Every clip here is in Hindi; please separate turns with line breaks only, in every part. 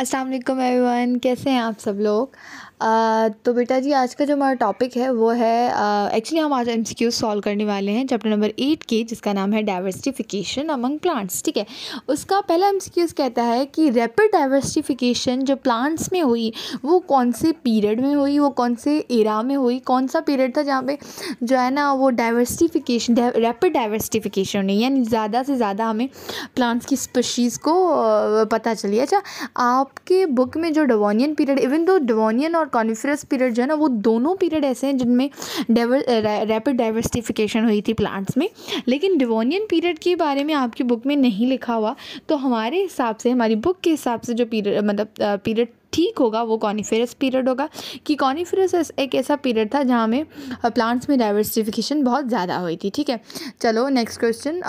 अस्सलाम वालेकुम एवरीवन कैसे हैं आप सब लोग? आ, तो बेटा जी आज का जो हमारा टॉपिक है वो है एक्चुअली हम आज एम सॉल्व करने वाले हैं चैप्टर नंबर एट के जिसका नाम है डाइवर्सिफिकेशन अमंग प्लांट्स ठीक है? उसका पहला एम कहता है कि रैपिड डाइवर्सिफिकेशन जो प्लांट्स में हुई वो कौन से पीरियड में हुई वो कौन से एरा में हुई कौन सा पीरियड था जहाँ पे जो है ना वो डाइवर्सिफिकेशन रैपिड डाइवर्सिफिकेशन हुई यानी ज़्यादा से ज़्यादा हमें प्लांट्स की स्पीशीज़ को पता चली। अच्छा आपके बुक में जो डिवोनियन पीरियड इवन दो डिवोनियन और कॉनिफरस पीरियड जो है ना, वो दोनों पीरियड ऐसे हैं जिनमें रैपिड डाइवर्सिफिकेशन हुई थी प्लांट्स में। लेकिन डिवोनियन पीरियड के बारे में आपकी बुक में नहीं लिखा हुआ तो हमारे हिसाब से, हमारी बुक के हिसाब से जो पीरियड मतलब पीरियड ठीक होगा, वो कॉनिफेरस पीरियड होगा, कि कॉनिफेरस एक ऐसा पीरियड था जहाँ में प्लांट्स में डाइवर्सिफिकेशन बहुत ज़्यादा हुई थी, ठीक है? चलो नेक्स्ट क्वेश्चन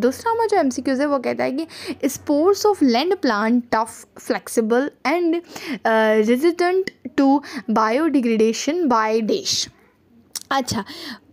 दूसरा हमारा जो एम है, वो कहता है कि spores of land plant tough flexible and resident to biodegradation by dash अच्छा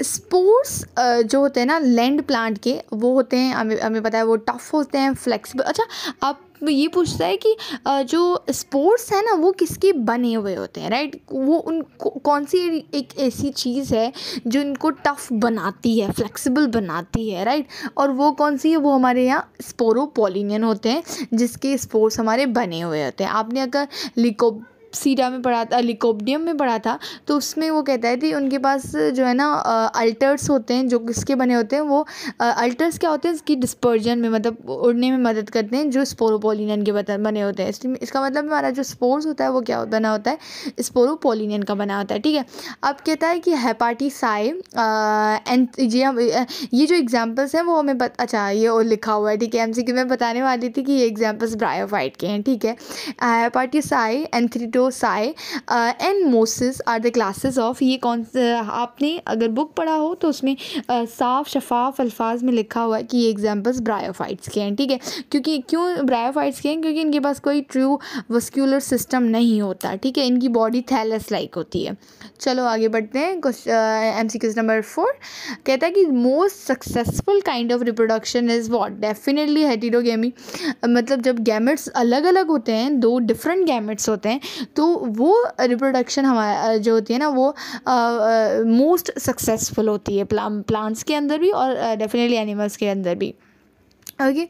स्पोर्ट्स जो होते हैं ना लैंड प्लांट के, वो होते हैं, हमें हमें पता है वो टफ़ होते हैं फ्लेक्सिबल अच्छा आप ये पूछता है कि जो स्पोर्ट्स है ना, वो किसके बने हुए होते हैं राइट वो उन कौन सी एक ऐसी चीज़ है जो इनको टफ़ बनाती है फ्लेक्सिबल बनाती है राइट और वो कौन सी है? वो हमारे यहाँ स्पोरोपोलिनियन होते हैं, जिसके स्पोर्ट्स हमारे बने हुए होते हैं। आपने अगर लिको सीरा में पढ़ा था, लिकोबडियम में पढ़ा था तो उसमें वो कहता है कि उनके पास जो है ना अल्टर्स होते हैं, जो किसके बने होते हैं, वो अल्टर्स क्या होते हैं, इसकी डिस्पर्जन में मतलब उड़ने में मदद करते हैं, जो स्पोरोपोलिनियन के बने होते हैं। इसका मतलब हमारा जो स्पोर्स होता है, वो क्या बना होता है, स्पोरोपोलिनियन का बना होता है, ठीक है? अब कहता है कि हेपाटीसाई एंड ये ये जो एग्जाम्पल्स हैं, वो हमें अच्छा ये और लिखा हुआ है, ठीक है? एम मैं बताने वाली थी कि ये एग्जाम्पल्स ब्रायोफाइट के हैं, ठीक है? Hepaticae Anthocerotae and Musci are the classes of ये कौन आपने अगर बुक पढ़ा हो तो उसमें uh, साफ़ शफाफ अल्फाज में लिखा हुआ है कि ये एग्जाम्पल्स ब्रायोफाइट्स के हैं ठीक है? क्योंकि क्यों ब्रायोफाइट्स के हैं? क्योंकि इनके पास कोई ट्रू वस्क्यूलर सिस्टम नहीं होता ठीक है? इनकी बॉडी थैलस लाइक होती है। चलो आगे बढ़ते हैं एम सी नंबर फोर कहता है कि most successful kind of reproduction is what definitely heterogamy मतलब जब गैमेट्स अलग अलग होते हैं दो डिफरेंट गैमेट्स होते हैं तो वो रिप्रोडक्शन हमारा जो होती है ना, वो मोस्ट सक्सेसफुल होती है प्लांट्स के अंदर भी और डेफिनेटली एनिमल्स के अंदर भी। Okay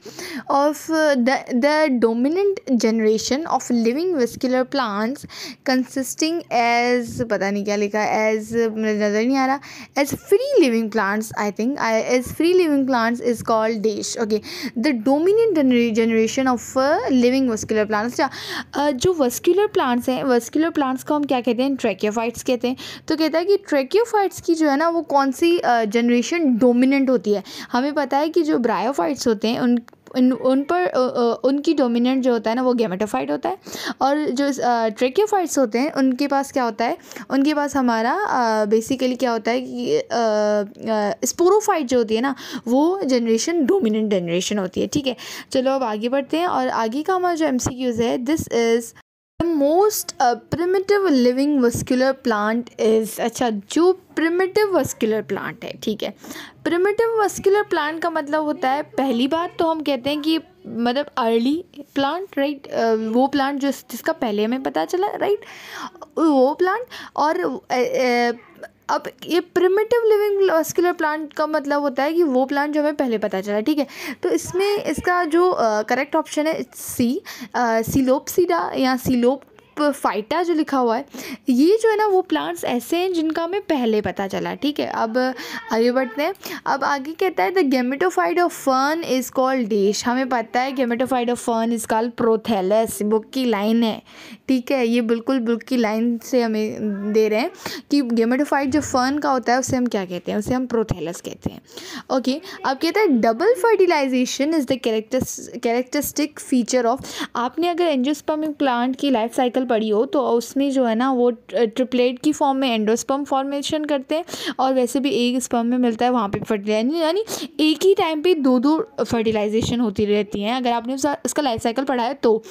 of the the dominant generation of living vascular plants consisting as पता नहीं क्या लिखा एज नज़र नहीं आ रहा as free living plants I think as free living plants is called dash okay the dominant generation of living vascular plants अच्छा जो वस्कुलर प्लांट्स हैं वस्कुलर प्लांट्स को हम क्या कहते हैं ट्रैक्योफाइट्स कहते हैं तो कहता है कि ट्रैक्योफाइट्स की जो है ना वो कौन सी जनरेशन uh, डोमिनेंट होती है हमें पता है कि जो ब्रायोफाइट्स होते हैं उन उन उन पर उनकी डोमिनेंट जो होता है ना, वो गेमेटोफाइट होता है। और जो ट्रेक्योफाइट्स होते हैं, उनके पास क्या होता है? उनके पास हमारा बेसिकली क्या होता है कि स्पोरोफाइट जो होती है ना, वो जनरेशन डोमिनेंट जनरेशन होती है, ठीक है? चलो अब आगे बढ़ते हैं और आगे का हमारा जो एम है this is the most primitive living vascular plant is अच्छा जो प्रिमिटिव वस्कुलर प्लांट है, ठीक है? प्रिमिटिव वस्कुलर प्लांट का मतलब होता है, पहली बात तो हम कहते हैं कि मतलब अर्ली प्लांट राइट वो प्लांट जो, जिसका पहले हमें पता चला राइट वो प्लांट और अब ये प्रिमिटिव लिविंग वस्कुलर प्लांट का मतलब होता है कि वो प्लांट जो हमें पहले पता चला ठीक है? तो इसमें इसका जो करेक्ट uh, ऑप्शन है सी सीलोपसीडा या सीलोप फाइटा जो लिखा हुआ है ये जो है ना वो प्लांट्स ऐसे हैं जिनका हमें पहले पता चला ठीक है? अब आगे बढ़ते हैं। अब आगे कहता है the gametophyte of fern is called dash हमें पता है gametophyte of fern is called prothallus book की लाइन है। ठीक है, ये बिल्कुल बुक की लाइन से हमें दे रहे हैं कि गेमेटोफाइड जो फर्न का होता है, उसे हम क्या कहते हैं? उसे हम प्रोथेलस कहते हैं। ओके अब कहता है double fertilisation is the characteristic feature of आपने अगर एंजियोस्पर्मिक प्लांट की लाइफ साइकिल पढ़ी हो तो उसमें जो है ना, वो ट्रिपलेट की फॉर्म में एंडोस्पर्म फॉर्मेशन करते हैं और वैसे भी एक स्पर्म में मिलता है, वहाँ पर फर्टिलाइज यानी एक ही टाइम पर दो दो फर्टिलाइजेशन होती रहती हैं। अगर आपने उसका लाइफ साइकिल पढ़ा है तो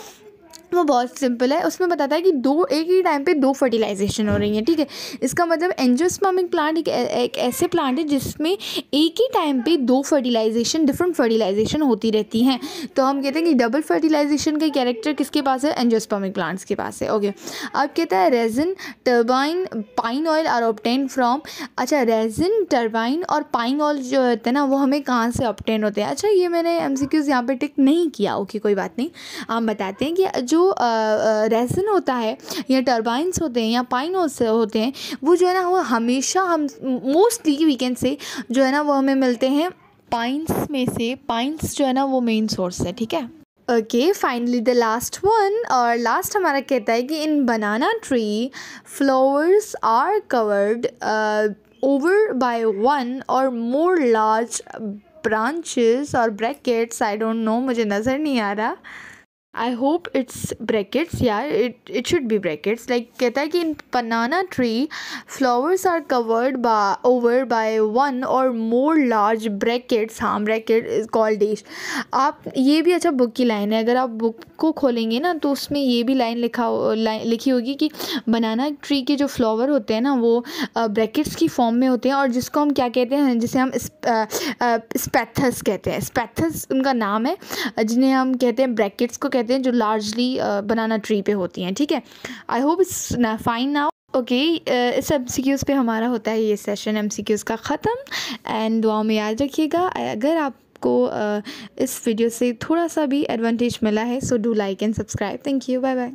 वो बहुत सिंपल है। उसमें बताता है कि दो एक ही टाइम पे दो फर्टिलाइजेशन हो रही है ठीक है? इसका मतलब एंजियोस्पर्मिक प्लांट एक, एक ऐसे प्लांट है जिसमें एक ही टाइम पे दो फर्टिलाइजेशन डिफरेंट फर्टिलाइजेशन होती रहती हैं। तो हम कहते हैं कि डबल फर्टिलाइजेशन का कैरेक्टर किसके पास है? एंजियोस्पर्मिक प्लांट्स के पास है ओके अब कहता है resin turpentine pine oil are obtained from अच्छा रेजिन टर्बाइन और पाइन ऑयल जो होते हैं ना वो हमें कहाँ से ऑप्टेन होते हैं? अच्छा ये मैंने एम सी क्यूज़ यहाँ पर टिक नहीं किया ओके कोई बात नहीं। हम बताते हैं कि जो जो रेजन होता है, या टर्बाइंस होते हैं, या पाइन होते हैं, वो जो है ना, वो हमेशा हम मोस्टली वीकेंड से जो है ना, वो हमें मिलते हैं पाइंस में से पाइंस जो है ना, वो मेन सोर्स है, ठीक है? Okay finally the last one और लास्ट हमारा कहता है कि in banana tree flowers are covered over by one और मोर लार्ज ब्रांचेस और ब्रैकेट्स आई डोंट नो मुझे नज़र नहीं आ रहा। आई होप इट्स ब्रैकेट्स या it it should be brackets like कहता है कि in banana tree flowers are covered बा ओवर बाय वन और मोर लार्ज ब्रैकेट्स हाँ ब्रैकेट इज़ कॉल्ड डिश आप, ये भी अच्छा बुक की लाइन है. अगर आप बुक को खोलेंगे ना तो उसमें ये भी लाइन लिखा लाइन लिखी होगी कि बनाना ट्री के जो फ्लावर होते हैं ना, वो ब्रैकेट्स की फॉर्म में होते हैं और जिसको हम क्या कहते हैं, जिसे हम स्पैथस कहते हैं. स्पैथस उनका नाम है, जिन्हें हम कहते हैं ब्रैकेट्स को कहते कहते हैं जो लार्जली बनाना ट्री पे होती हैं ठीक है? I hope it's fine now okay इस एम सी क्यूज़ पर हमारा होता है ये सेशन एम सी क्यूज़ का ख़त्म एंड दुआ में याद रखिएगा। अगर आपको uh, इस वीडियो से थोड़ा सा भी एडवांटेज मिला है so do like and subscribe thank you bye bye